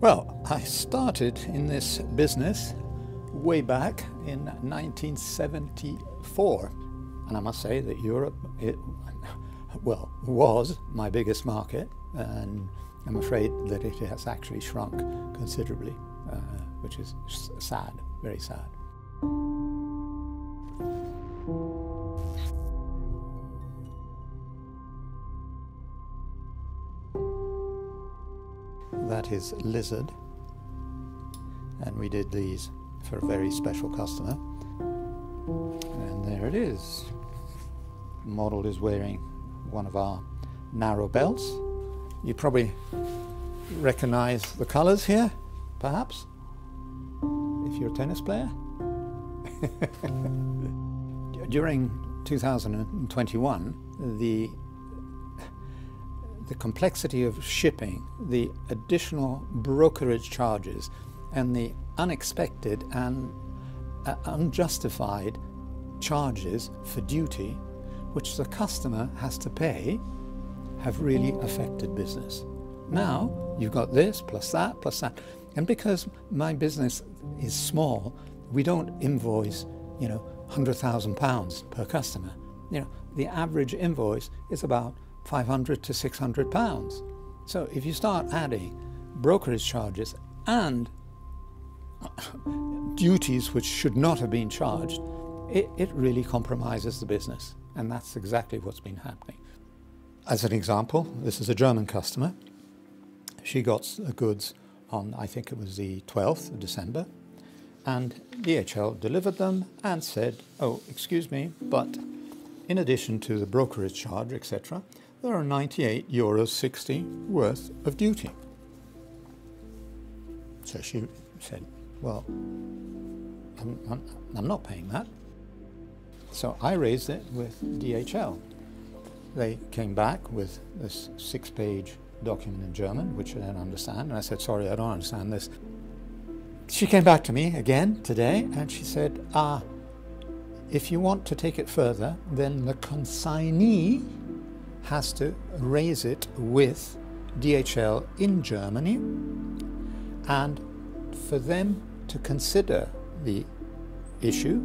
Well, I started in this business way back in 1974. And I must say that Europe, it, well, was my biggest market. And I'm afraid that it has actually shrunk considerably, uh, which is sad, very sad. That is Lizard. And we did these for a very special customer. And there it is. The model is wearing one of our narrow belts. You probably recognize the colors here, perhaps, if you're a tennis player. During 2021, the the complexity of shipping, the additional brokerage charges, and the unexpected and uh, unjustified charges for duty, which the customer has to pay, have really affected business. Now you've got this plus that plus that. And because my business is small, we don't invoice, you know, £100,000 per customer. You know, the average invoice is about 500 to 600 pounds. So if you start adding brokerage charges and duties which should not have been charged, it, it really compromises the business. And that's exactly what's been happening. As an example, this is a German customer. She got the uh, goods on, I think it was the 12th of December, and DHL delivered them and said, oh, excuse me, but in addition to the brokerage charge, etc., there are 98 euros 60 worth of duty. So she said, well, I'm, I'm, I'm, not paying that. So I raised it with DHL. They came back with this six-page document in German, which I don't understand, and I said, sorry, I don't understand this. She came back to me again today, and she said, ah, if you want to take it further, then the consignee has to raise it with DHL in Germany and for them to consider the issue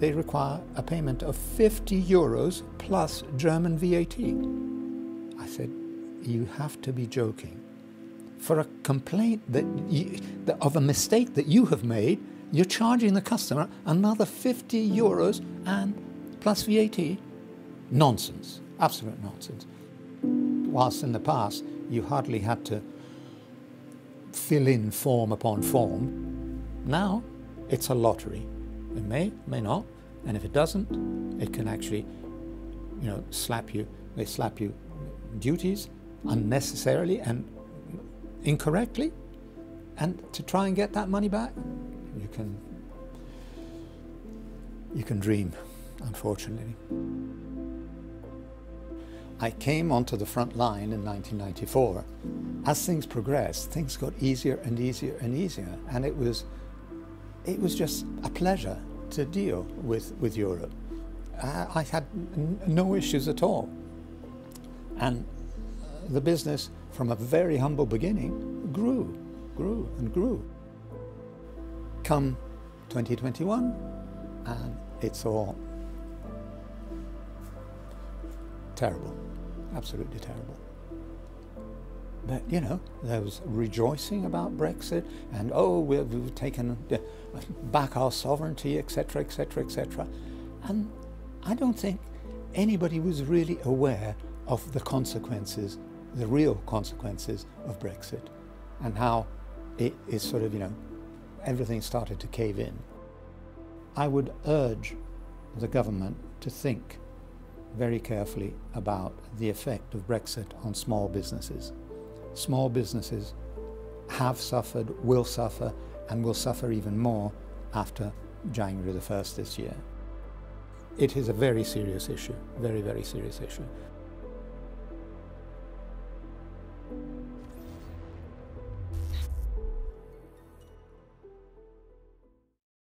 they require a payment of 50 euros plus German VAT. I said, you have to be joking. For a complaint that you, of a mistake that you have made, you're charging the customer another 50 euros and plus VAT? Nonsense absolute nonsense. Whilst in the past you hardly had to fill in form upon form, now it's a lottery. It may, may not, and if it doesn't, it can actually, you know, slap you. They slap you duties unnecessarily and incorrectly, and to try and get that money back, you can you can dream, unfortunately. I came onto the front line in 1994. As things progressed, things got easier and easier and easier, and it was, it was just a pleasure to deal with, with Europe. I, I had no issues at all. And the business, from a very humble beginning, grew, grew and grew. Come 2021, and it's all terrible, absolutely terrible. But, you know, there was rejoicing about Brexit and, oh, we've, taken uh, back our sovereignty, etc., etc., etc. And I don't think anybody was really aware of the consequences, the real consequences of Brexit and how it is sort of, you know, everything started to cave in. I would urge the government to think very carefully about the effect of Brexit on small businesses. Small businesses have suffered, will suffer, and will suffer even more after January the 1st this year. It is a very serious issue, very, very serious issue.